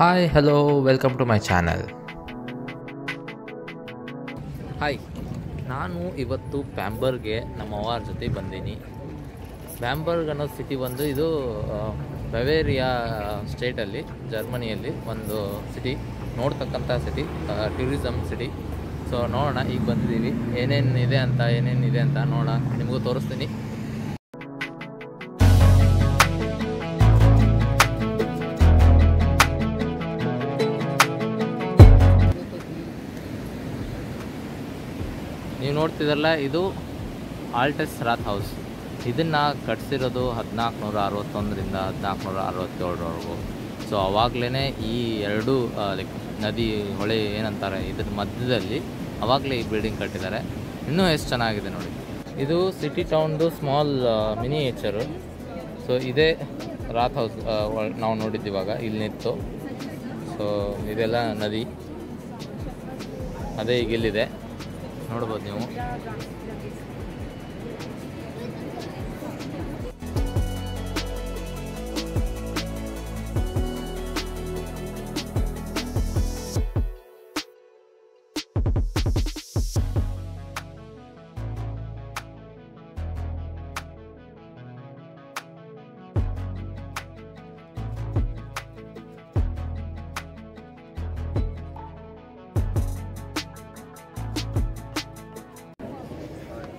Hi hello welcome to my channel hi ನಾನು ಇವತ್ತು ಪ್ಯಾಂಬರ್ಗೆ ನಮ್ಮ ಅವ್ವಾರ ಜೊತೆ ಬಂದೀನಿ. ಪ್ಯಾಂಬರ್ಗ್ ಅನ್ನೋ ಸಿಟಿ ಬಂದು ಇದು ಬವೇರಿಯಾ ಸ್ಟೇಟಲ್ಲಿ ಜರ್ಮನಿಯಲ್ಲಿ ಒಂದು ಸಿಟಿ ನೋಡ್ತಕ್ಕಂಥ ಸಿಟಿ ಟೂರಿಸಮ್ ಸಿಟಿ ಸೊ ನೋಡೋಣ, ಈಗ ಬಂದಿದ್ದೀವಿ. ಏನೇನಿದೆ ಅಂತ ಏನೇನಿದೆ ಅಂತ ನೋಡೋಣ. ನಿಮಗೂ ತೋರಿಸ್ತೀನಿ. ನೀವು ನೋಡ್ತಿದ್ರಲ್ಲ ಇದು ಆಲ್ಟಸ್ ರಾತ್ ಹೌಸ್. ಇದನ್ನು ಕಟ್ಸಿರೋದು ಹದಿನಾಲ್ಕು ನೂರ ಅರವತ್ತೊಂದರಿಂದ ಹದಿನಾಲ್ಕು ನೂರ ಅರವತ್ತೇಳರವರೆಗೂ ಸೊ ಅವಾಗಲೇ ಈ ಎರಡು ಲೈಕ್ ನದಿ, ಹೊಳೆ ಏನಂತಾರೆ ಇದ್ರ ಮಧ್ಯದಲ್ಲಿ ಅವಾಗಲೇ ಈ ಬಿಲ್ಡಿಂಗ್ ಕಟ್ಟಿದ್ದಾರೆ. ಇನ್ನೂ ಎಷ್ಟು ಚೆನ್ನಾಗಿದೆ ನೋಡಿ. ಇದು ಸಿಟಿ ಟೌನ್ದು ಸ್ಮಾಲ್ ಮಿನಿಯೇಚರು ಸೊ ಇದೇ ರಾತ್ ಹೌಸ್ ನಾವು ನೋಡಿದ್ದು ಇವಾಗ ಇಲ್ಲಿ ನಿಂತು. ಸೊ ಇದೆಲ್ಲ ನದಿ. ಅದೇ ಈಗ ಇಲ್ಲಿದೆ. ನೋಡ್ಬೋದು ನೀವು.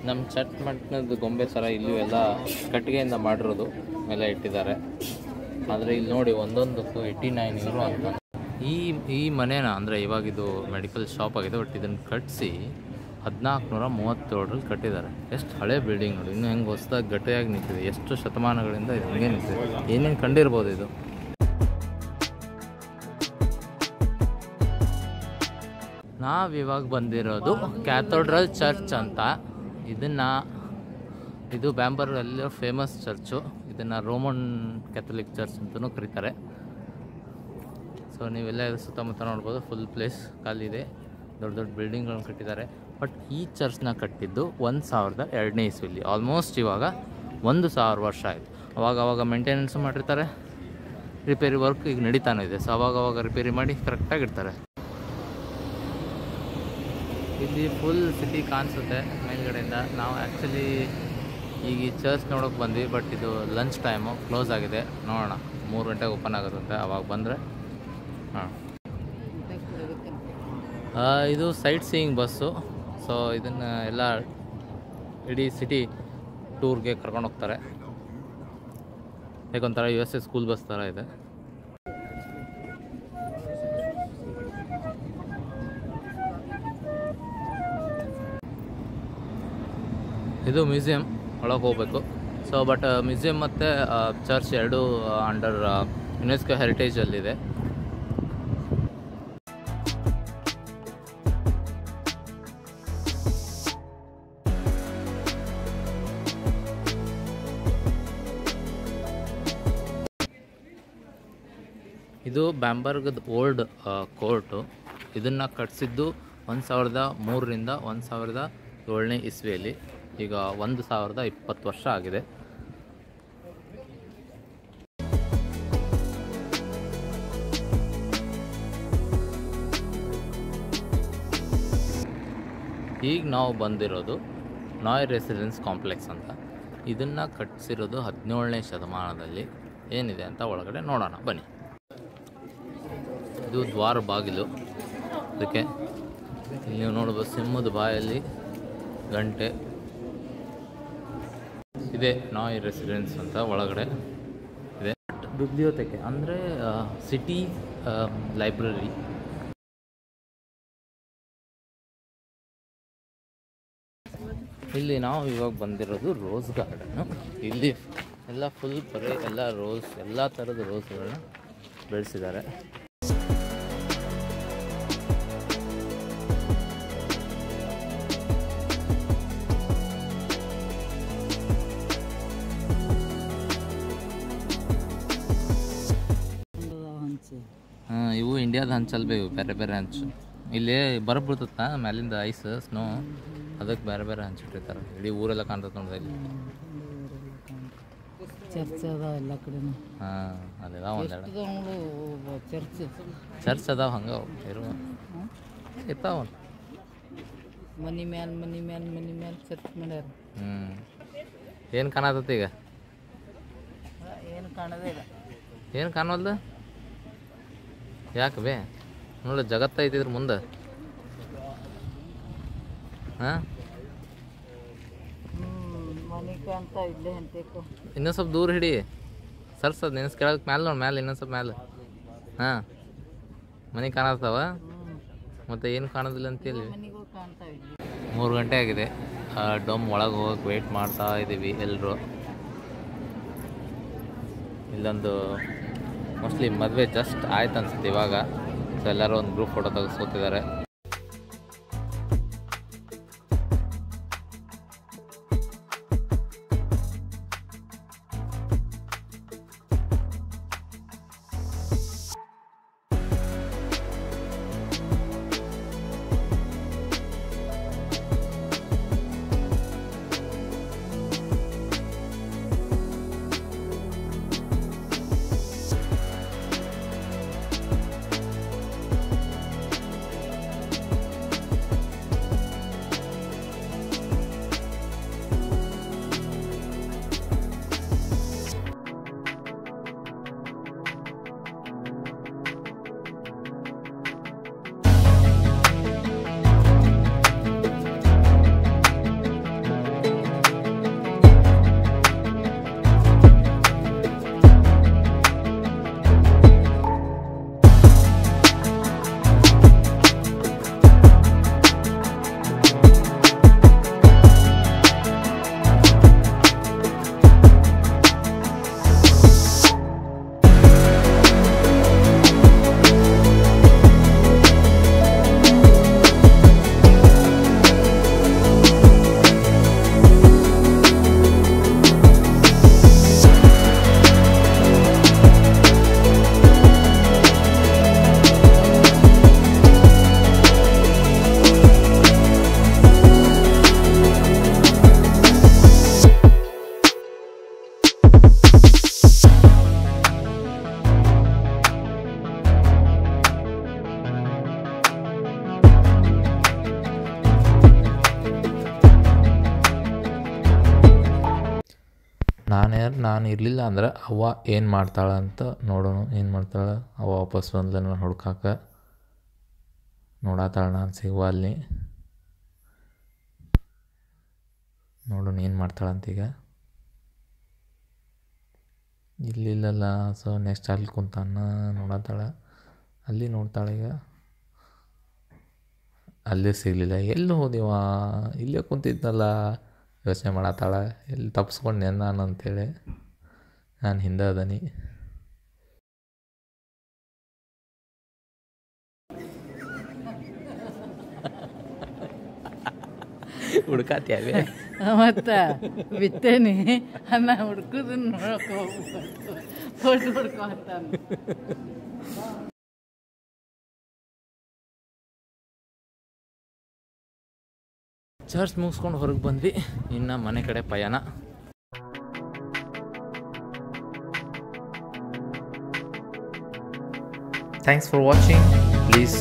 ನಮ್ಮ ಚಟ್ ಮಟ್ಟದ ಗೊಂಬೆ ಥರ ಇಲ್ಲೂ ಎಲ್ಲ ಕಟ್ಟಿಗೆಯಿಂದ ಮಾಡಿರೋದು ಎಲ್ಲ ಇಟ್ಟಿದ್ದಾರೆ. ಆದರೆ ಇಲ್ಲಿ ನೋಡಿ ಒಂದೊಂದಕ್ಕೂ ಏಯ್ಟಿ ನೈನ್ ಯೂರೋ ಅಂತ. ಈ ಈ ಮನೇನ ಅಂದರೆ ಇವಾಗಿದು ಮೆಡಿಕಲ್ ಶಾಪ್ ಆಗಿದೆ, ಬಟ್ ಇದನ್ನು ಕಟ್ಟಿಸಿ ಹದಿನಾಲ್ಕು ನೂರ ಮೂವತ್ತೇಳರಲ್ಲಿ ಕಟ್ಟಿದ್ದಾರೆ. ಎಷ್ಟು ಹಳೆ ಬಿಲ್ಡಿಂಗ್ ನೋಡಿ, ಇನ್ನೂ ಹೆಂಗೆ ಹೊಸದಾಗಿ ಗಟ್ಟಿಯಾಗಿ ನಿಂತಿದೆ, ಎಷ್ಟು ಶತಮಾನಗಳಿಂದ ಇದು ಹಂಗೆ ನಿಂತಿದೆ. ಏನೇನು ಕಂಡಿರ್ಬೋದು ಇದು? ನಾವಿವಾಗ ಬಂದಿರೋದು ಕ್ಯಾಥೋಡ್ರಲ್ ಚರ್ಚ್ ಅಂತ. ಇದನ್ನು ಇದು ಬ್ಯಾಂಬರಲ್ಲಿರೋ ಫೇಮಸ್ ಚರ್ಚು. ಇದನ್ನು ರೋಮನ್ ಕ್ಯಾಥಲಿಕ್ ಚರ್ಚ್ ಅಂತಲೂ ಕರೀತಾರೆ. ಸೊ ನೀವೆಲ್ಲ ಸುತ್ತಮುತ್ತ ನೋಡ್ಬೋದು ಫುಲ್ ಪ್ಲೇಸ್ ಖಾಲಿ ಇದೆ. ದೊಡ್ಡ ದೊಡ್ಡ ಬಿಲ್ಡಿಂಗ್ಗಳನ್ನ ಕಟ್ಟಿದ್ದಾರೆ. ಬಟ್ ಈ ಚರ್ಚ್ನ ಕಟ್ಟಿದ್ದು ಒಂದು ಸಾವಿರದ ಎರಡನೇ ಇಸ್ವಿಲಿ. ಆಲ್ಮೋಸ್ಟ್ ಇವಾಗ ಒಂದು ಸಾವಿರ ವರ್ಷ ಆಯಿತು. ಅವಾಗ ಅವಾಗ ಮೇಂಟೆನೆನ್ಸ್ ಮಾಡಿರ್ತಾರೆ. ರಿಪೇರಿ ವರ್ಕ್ ಈಗ ನಡೀತಾನೆ ಇದೆ. ಸೊ ಅವಾಗ ಅವಾಗ ರಿಪೇರಿ ಮಾಡಿ ಕರೆಕ್ಟಾಗಿ ಇಡ್ತಾರೆ. ಇಲ್ಲಿ ಫುಲ್ ಸಿಟಿ ಕಾಣಿಸುತ್ತೆ ಮೇಲ್ಗಡೆಯಿಂದ. ನಾವು ಆ್ಯಕ್ಚುಲಿ ಈಗ ಈ ಚರ್ಚ್ ನೋಡೋಕೆ ಬಂದ್ವಿ ಬಟ್ ಇದು ಲಂಚ್ ಟೈಮು ಕ್ಲೋಸ್ ಆಗಿದೆ. ನೋಡೋಣ, ಮೂರು ಗಂಟೆಗೆ ಓಪನ್ ಆಗುತ್ತಂತೆ, ಅವಾಗ ಬಂದರೆ. ಹಾಂ. ಇದು ಸೈಟ್ ಸೀಯಿಂಗ್ ಬಸ್ಸು ಸೊ ಇದನ್ನು ಎಲ್ಲ ಇಡೀ ಸಿಟಿ ಟೂರ್ಗೆ ಕರ್ಕೊಂಡು ಹೋಗ್ತಾರೆ. ಯಾಕೊಂಥರ U S A school bus ಥರ ಇದೆ. ಇದು ಮ್ಯೂಸಿಯಂ ಒಳಗೆ ಹೋಗಬೇಕು. ಸೊ ಬಟ್ ಮ್ಯೂಸಿಯಂ ಮತ್ತು ಚರ್ಚ್ ಎರಡು ಅಂಡರ್ ಯುನೆಸ್ಕೋ ಹೆರಿಟೇಜಲ್ಲಿದೆ ಇದು ಬ್ಯಾಂಬರ್ಗದ ಓಲ್ಡ್ ಕೋರ್ಟು. ಇದನ್ನು ಕಟ್ಟಿಸಿದ್ದು ಒಂದು ಸಾವಿರದ ಮೂರರಿಂದ ಒಂದು ಸಾವಿರದ ಏಳನೇ ಇಸ್ವಿಯಲ್ಲಿ ಈಗ ಒಂದು ಸಾವಿರದ ಇಪ್ಪತ್ತು ವರ್ಷ ಆಗಿದೆ. ಈಗ ನಾವು ಬಂದಿರೋದು ನಾಯ್ ರೆಸಿಡೆನ್ಸ್ ಕಾಂಪ್ಲೆಕ್ಸ್ ಅಂತ. ಇದನ್ನು ಕಟ್ಟಿಸಿರೋದು ಹದಿನೇಳನೇ ಶತಮಾನದಲ್ಲಿ ಏನಿದೆ ಅಂತ ಒಳಗಡೆ ನೋಡೋಣ, ಬನ್ನಿ. ಇದು ದ್ವಾರ ಬಾಗಿಲು. ಅದಕ್ಕೆ ನೀವು ನೋಡ್ಬೋದು, ಸಿಂಹದ ಬಾಯಲ್ಲಿ ಗಂಟೆ. ಇದೆ ನಾಯ್ ರೆಸಿಡೆನ್ಸ್ ಅಂತ ಒಳಗಡೆ ಇದೆ. ಬಿಬ್ಲಿಯೋತೆಕೆ, ಅಂದರೆ ಸಿಟಿ ಲೈಬ್ರರಿ. ಇಲ್ಲಿ ನಾವು ಇವಾಗ ಬಂದಿರೋದು ರೋಸ್ ಗಾರ್ಡನ್ನು ಇಲ್ಲಿ ಎಲ್ಲ ಫುಲ್ ಬರೀ ಎಲ್ಲ ರೋಸ್, ಎಲ್ಲ ಥರದ ರೋಸ್ಗಳನ್ನ ಬೆಳೆಸಿದ್ದಾರೆ. ಹಾಂ ಇವು ಇಂಡಿಯಾದ ಹಂಚಲ್ಬೇ ಇವು ಬೇರೆ ಬೇರೆ ಹಂಚು. ಇಲ್ಲಿ ಬರಬ್ ಬೀಳ್ತತ್ತ ಮ್ಯಾಲಿಂದ ಐಸ್ ಸ್ನೋ ಅದಕ್ಕೆ ಬೇರೆ ಬೇರೆ ಹಂಚಿಟ್ಟಿರ್ತಾರೆ ಇಡೀ ಊರೆಲ್ಲ ಕಾಣ್ತದೆ ನೋಡಿದೆ ಇಲ್ಲಿ ಚರ್ಚ್ ಅದಾವ ಎಲ್ಲ ಕಡೆನೂ. ಹಾಂ ಅಲ್ಲಿದಾವ ಒಂದೆರಡು. ಚರ್ಚ್. ಚರ್ಚ್ ಅದಾವ ಹಂಗೆ ಇರುವ. ಇರ್ತಾವ ಮನಿ ಮ್ಯಾಲ ಮನಿ ಮ್ಯಾಲ ಮನಿ ಮ್ಯಾಲ ಚರ್ಚ್ ಮಾಡ್ಯಾರ. ಹ್ಞೂ ಏನು ಕಾಣತತಿ ಈಗ? ಏನು ಕಾಣೋದೇ ಇಲ್ಲ. ಏನು ಕಾಣವಲ್ದು? ಯಾಕೆ ಬೇ? ನೋಡಿ ಜಗತ್ತ ಐತಿದ್ರ ಮುಂದೆ. ಹಾಂ? ಇನ್ನೊಂದು ಸ್ವಲ್ಪ ದೂರ ಹಿಡಿ. ಸರ್ಸದ್ ನಿನ್ಸ್ ಕೆಳಗೆ ಮ್ಯಾಲೆ ನೋಡಿ ಮ್ಯಾಲೆ ಇನ್ನೊಂದು ಸ್ವಲ್ಪ ಮ್ಯಾಲೆ. ಹಾಂ? ಮನೆ ಕಾಣತ್ತಾವ ಮತ್ತು ಏನು ಕಾಣೋದಿಲ್ಲ ಅಂತೇಳಿ ಮೂರು ಗಂಟೆ ಆಗಿದೆ. ಡೊಮ್ ಒಳಗೆ ಹೋಗಕ್ಕೆ ವೆಯ್ಟ್ ಮಾಡ್ತಾ ಇದ್ದೀವಿ ಎಲ್ಲರೂ ಇಲ್ಲೊಂದು ಮೋಸ್ಟ್ಲಿ ಮದುವೆ ಜಸ್ಟ್ ಆಯ್ತು ಅನ್ಸುತ್ತೆ ಇವಾಗ. ಸೊ ಎಲ್ಲರೂ ಒಂದು ಗ್ರೂಪ್ ಫೋಟೋ ತೆಗೆಸ್ಕೊತಿದ್ದಾರೆ. ನಾನು ನಾನು ಇರಲಿಲ್ಲ ಅಂದ್ರೆ ಅವ್ವ ಏನು ಮಾಡ್ತಾಳೆ ಅಂತ ನೋಡೋಣ. ಏನು ಮಾಡ್ತಾಳೆ? ಅವ್ವ ವಾಪಸ್ ಬಂದ್ಲ ನಾನು ಹುಡ್ಕಾಕ ನೋಡತ್ತಾಳೆ ನಾನು ಸಿಗುವ ಅಲ್ಲಿ. ನೋಡೋಣ ಏನು ಮಾಡ್ತಾಳಂತ ಈಗ ಇಲ್ಲಿಲ್ಲಲ್ಲ ಸೊ ನೆಕ್ಸ್ಟ್ ಅಲ್ಲಿ ಕುಂತಾನ ನೋಡತ್ತಾಳೆ ಅಲ್ಲಿ ನೋಡ್ತಾಳೆ ಈಗ. ಅಲ್ಲೇ ಸಿಗಲಿಲ್ಲ. ಎಲ್ಲಿ ಹೋದಿವ ಇಲ್ಲೇ ಕುಂತಿದ್ನಲ್ಲ. ಯೋಚನೆ ಮಾಡತ್ತಾಳ ಎಲ್ಲಿ ತಪ್ಸ್ಕೊಂಡೆ ನಾನು ಅಂತೇಳಿ ನಾನು ಹಿಂದೆ ಅದನಿ. ಹುಡ್ಕಾತ್ಯಾವೆ ಮತ್ತು ಬಿತ್ತೇನಿ ಅನ್ನ ಹುಡ್ಕುದನ್ನ ನೋಡಕ್ಕೆ ಹೋಗ್ಬೋದು ಫೋಟೋ ಹುಡ್ಕೊಂತಾನ ಚರ್ಚ್ ಮುಗಿಸ್ಕೊಂಡು ಹೊರಗೆ ಬಂದ್ವಿ ಇನ್ನು ಮನೆ ಕಡೆ ಪಯಣ thanks for watching please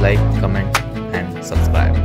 like comment and subscribe